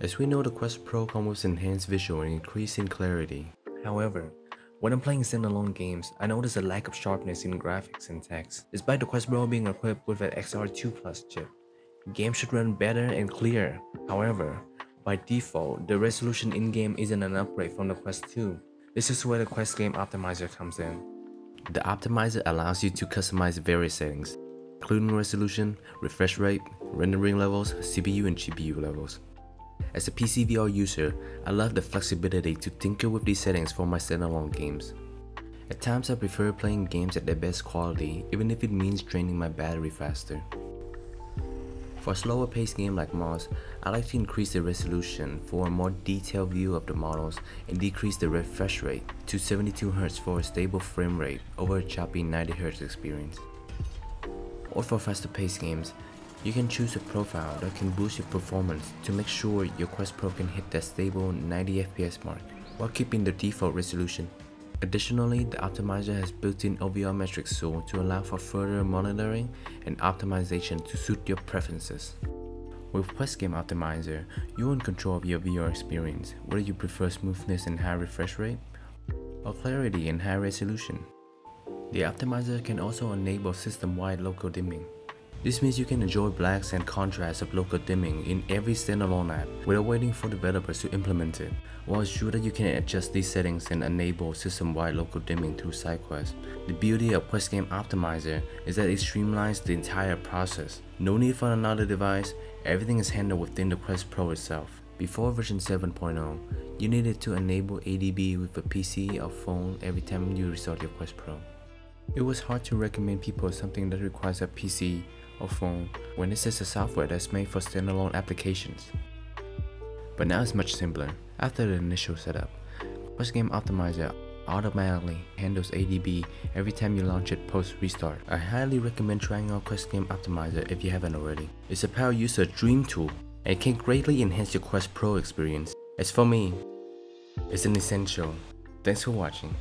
As we know the Quest Pro comes with enhanced visual and increasing clarity. However, when I'm playing standalone games, I notice a lack of sharpness in graphics and text. Despite the Quest Pro being equipped with an XR2 Plus chip, games should run better and clearer. However, by default, the resolution in-game isn't an upgrade from the Quest 2. This is where the Quest Game Optimizer comes in. The optimizer allows you to customize various settings, including resolution, refresh rate, rendering levels, CPU and GPU levels. As a PC VR user, I love the flexibility to tinker with these settings for my standalone games. At times I prefer playing games at their best quality even if it means draining my battery faster. For a slower paced game like Moss, I like to increase the resolution for a more detailed view of the models and decrease the refresh rate to 72Hz for a stable frame rate over a choppy 90Hz experience. Or for faster paced games, you can choose a profile that can boost your performance to make sure your Quest Pro can hit that stable 90 FPS mark while keeping the default resolution. Additionally, the optimizer has built-in OVR metrics tool to allow for further monitoring and optimization to suit your preferences. With Quest Game Optimizer, you're in control of your VR experience, whether you prefer smoothness and high refresh rate, or clarity and high resolution. The optimizer can also enable system-wide local dimming. This means you can enjoy blacks and contrasts of local dimming in every standalone app without waiting for developers to implement it, while ensure that you can adjust these settings and enable system-wide local dimming through SideQuest. The beauty of Quest Game Optimizer is that it streamlines the entire process. No need for another device, everything is handled within the Quest Pro itself. Before version 7.0, you needed to enable ADB with a PC or phone every time you restart your Quest Pro. It was hard to recommend people something that requires a PC or phone when this is a software that's made for standalone applications. But now it's much simpler. After the initial setup, Quest Game Optimizer automatically handles ADB every time you launch it post restart. I highly recommend trying out Quest Game Optimizer if you haven't already. It's a power user dream tool and can greatly enhance your Quest Pro experience. As for me, it's an essential. Thanks for watching.